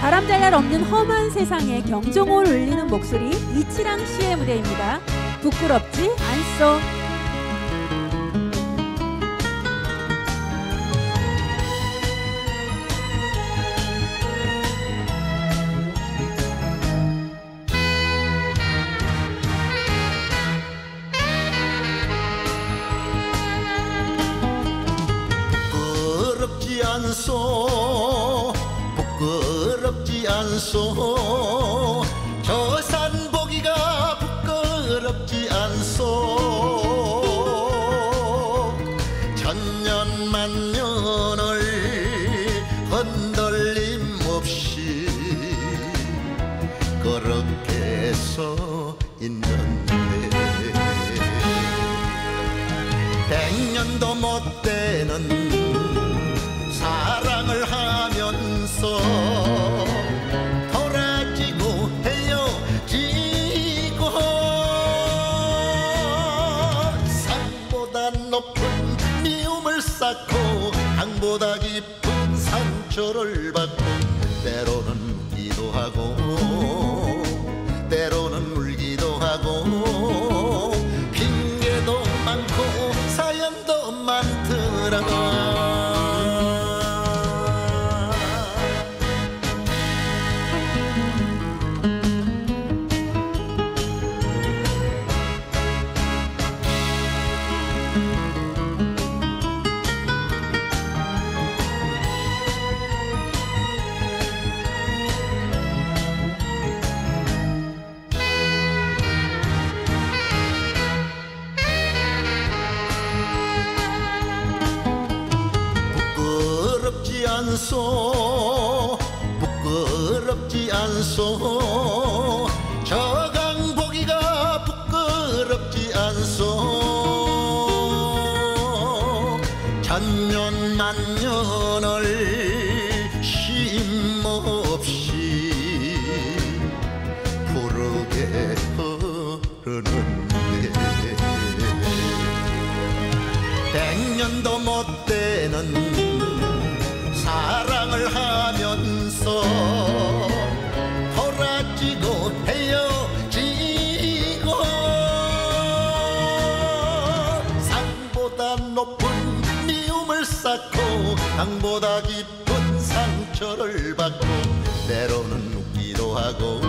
바람잘 날 없는 험한 세상에 경종을 울리는 목소리 이치랑 씨의 무대입니다. 부끄럽지 않소. 부끄럽지 않소 않소. 저 산 보기가 부끄럽지 않소. 천년 만년을 흔들림 없이 그렇게 서 있는데. 백년도 못 되는 사랑을 하면서 강보다 깊은 상처를 받고 때로는 웃기도 하고 때로 않소. 부끄럽지 않소. 저 강보기가 부끄럽지 않소. 천년 만년을 쉼 없이 부르게 흐르는데. 백년도 못 되는 사랑을 하면서 돌아지고 헤어지고 산보다 높은 미움을 쌓고 강보다 깊은 상처를 받고 때로는 웃기도 하고